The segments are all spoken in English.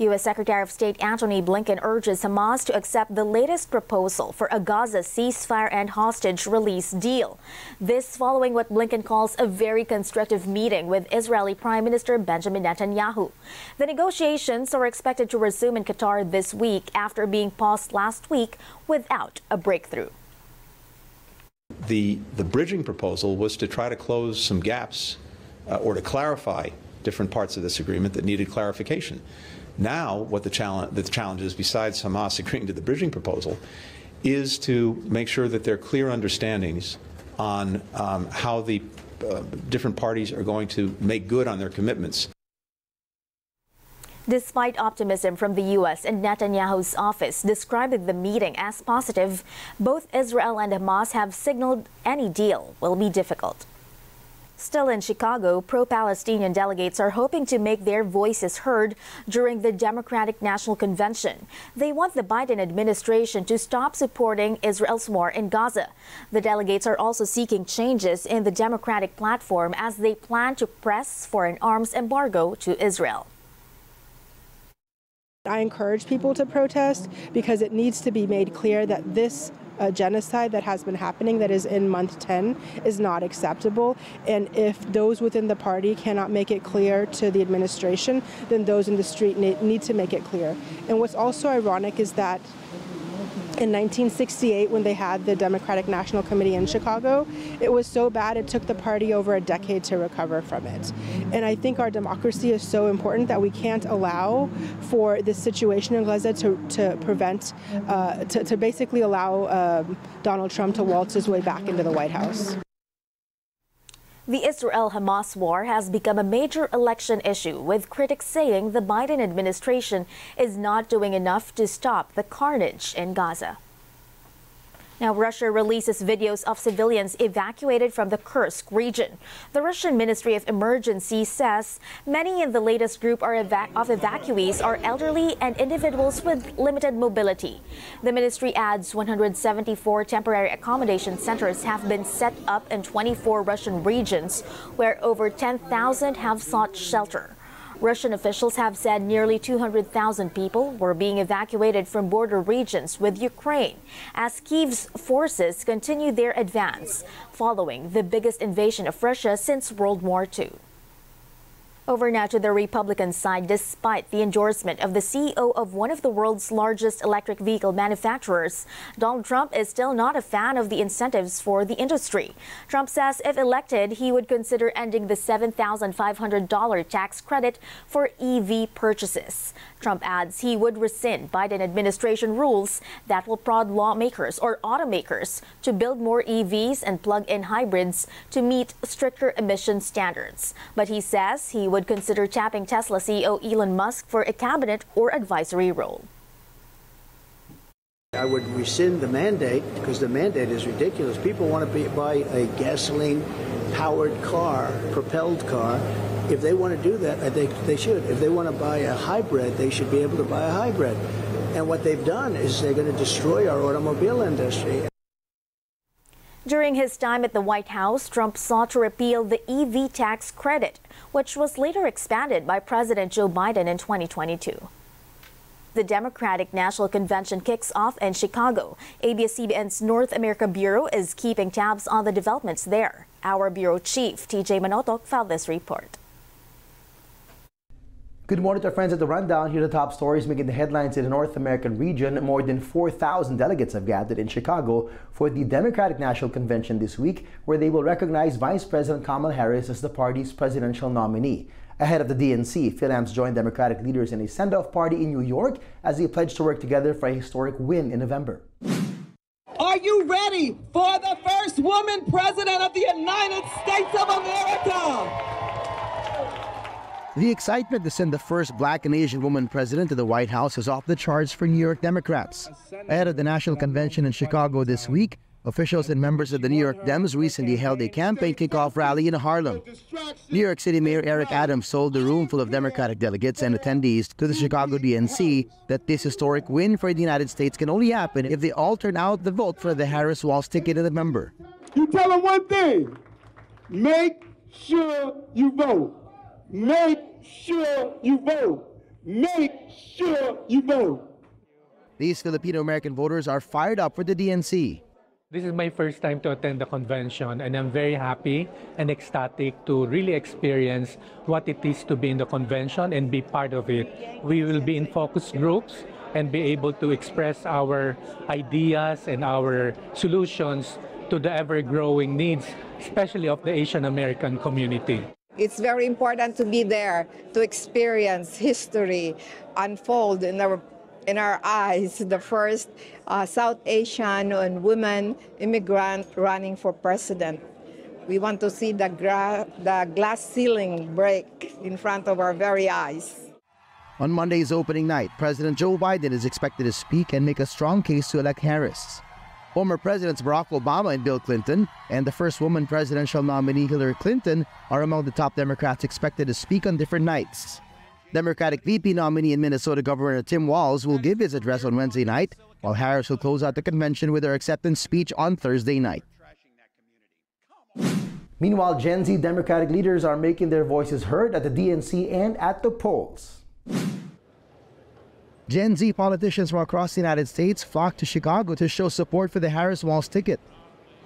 U.S. Secretary of State Antony Blinken urges Hamas to accept the latest proposal for a Gaza ceasefire and hostage release deal. This following what Blinken calls a very constructive meeting with Israeli Prime Minister Benjamin Netanyahu. The negotiations are expected to resume in Qatar this week after being paused last week without a breakthrough. The, the bridging proposal was to try to close some gaps uh, or to clarify different parts of this agreement that needed clarification. Now, what the challenge, the challenge is, besides Hamas agreeing to the bridging proposal, is to make sure that there are clear understandings on um, how the uh, different parties are going to make good on their commitments. Despite optimism from the U.S. and Netanyahu's office describing the meeting as positive, both Israel and Hamas have signaled any deal will be difficult. Still in Chicago, pro Palestinian delegates are hoping to make their voices heard during the Democratic National Convention. They want the Biden administration to stop supporting Israel's war in Gaza. The delegates are also seeking changes in the Democratic platform as they plan to press for an arms embargo to Israel. I encourage people to protest because it needs to be made clear that this uh, genocide that has been happening that is in month 10 is not acceptable. And if those within the party cannot make it clear to the administration, then those in the street need, need to make it clear. And what's also ironic is that in 1968 when they had the Democratic National Committee in Chicago. It was so bad it took the party over a decade to recover from it. And I think our democracy is so important that we can't allow for this situation in Gaza to, to prevent, uh, to, to, basically allow um, Donald Trump to waltz his way back into the White House. The Israel Hamas war has become a major election issue, with critics saying the Biden administration is not doing enough to stop the carnage in Gaza. Now, Russia releases videos of civilians evacuated from the Kursk region. The Russian Ministry of Emergency says many in the latest group eva of evacuees are elderly and individuals with limited mobility. The ministry adds 174 temporary accommodation centers have been set up in 24 Russian regions where over 10,000 have sought shelter. Russian officials have said nearly 200,000 people were being evacuated from border regions with Ukraine as Kyiv's forces continue their advance following the biggest invasion of Russia since World War II. Over now to the Republican side, despite the endorsement of the CEO of one of the world's largest electric vehicle manufacturers, Donald Trump is still not a fan of the incentives for the industry. Trump says if elected, he would consider ending the $7,500 tax credit for EV purchases. Trump adds he would rescind Biden administration rules that will prod lawmakers or automakers to build more EVs and plug-in hybrids to meet stricter emission standards. But he says he would consider tapping Tesla CEO Elon Musk for a cabinet or advisory role. I would rescind the mandate because the mandate is ridiculous. People want to buy a gasoline powered car, propelled car, if they want to do that, I think they should. If they want to buy a hybrid, they should be able to buy a hybrid. And what they've done is they're going to destroy our automobile industry. During his time at the White House, Trump sought to repeal the EV tax credit, which was later expanded by President Joe Biden in 2022. The Democratic National Convention kicks off in Chicago. ABS-CBN's North America Bureau is keeping tabs on the developments there. Our bureau chief, TJ Manotoc, filed this report. Good morning to our friends at the Rundown. Here are the top stories making the headlines in the North American region. More than 4,000 delegates have gathered in Chicago for the Democratic National Convention this week, where they will recognize Vice President Kamala Harris as the party's presidential nominee. Ahead of the DNC, Philams joined Democratic leaders in a send-off party in New York as they pledged to work together for a historic win in November. Are you ready for the first woman president of the United States of America? The excitement to send the first black and Asian woman president to the White House is off the charts for New York Democrats. Ahead of the National Convention in Chicago this week, officials and members of the New York Dems recently held a campaign kickoff rally in Harlem. New York City Mayor Eric Adams told the room full of Democratic delegates and attendees to the Chicago DNC that this historic win for the United States can only happen if they all turn out the vote for the Harris Walz ticket in November. You tell them one thing make sure you vote. Make sure you vote. make sure you vote. These Filipino American voters are fired up for the DNC. This is my first time to attend the convention, and I'm very happy and ecstatic to really experience what it is to be in the convention and be part of it. We will be in focus groups and be able to express our ideas and our solutions to the ever growing needs, especially of the Asian American community. It's very important to be there to experience history unfold in our in our eyes. The first uh, South Asian and women immigrant running for president. We want to see the, the glass ceiling break in front of our very eyes. On Monday's opening night, President Joe Biden is expected to speak and make a strong case to elect Harris. Former Presidents Barack Obama and Bill Clinton and the first woman presidential nominee Hillary Clinton are among the top Democrats expected to speak on different nights. Democratic VP nominee and Minnesota Governor Tim Walz will give his address on Wednesday night, while Harris will close out the convention with her acceptance speech on Thursday night. Meanwhile, Gen Z Democratic leaders are making their voices heard at the DNC and at the polls. Gen Z politicians from across the United States flocked to Chicago to show support for the Harris Walz ticket.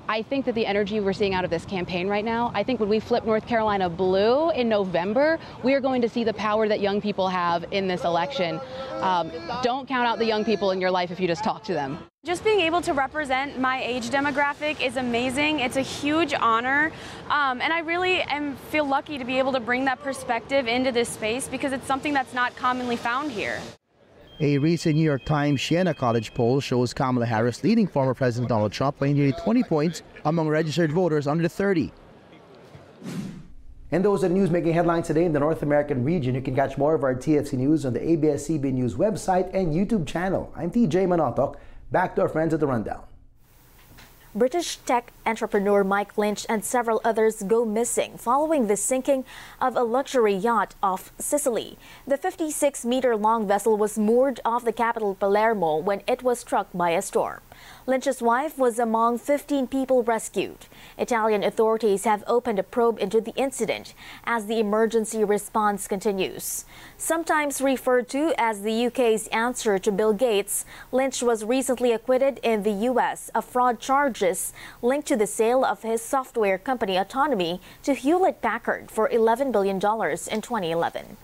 I think that the energy we're seeing out of this campaign right now, I think when we flip North Carolina blue in November, we are going to see the power that young people have in this election. Um, don't count out the young people in your life if you just talk to them. Just being able to represent my age demographic is amazing. It's a huge honor. Um, and I really am, feel lucky to be able to bring that perspective into this space because it's something that's not commonly found here. A recent New York Times Siena College poll shows Kamala Harris leading former President Donald Trump by nearly 20 points among registered voters under 30. And those are the news making headlines today in the North American region. You can catch more of our TFC News on the ABS-CBN News website and YouTube channel. I'm TJ Manotoc. Back to our friends at the Rundown. British tech entrepreneur Mike Lynch and several others go missing following the sinking of a luxury yacht off Sicily. The 56 meter long vessel was moored off the capital Palermo when it was struck by a storm. Lynch's wife was among 15 people rescued. Italian authorities have opened a probe into the incident as the emergency response continues. Sometimes referred to as the UK's answer to Bill Gates, Lynch was recently acquitted in the US of fraud charges linked to the sale of his software company Autonomy to Hewlett Packard for $11 billion in 2011.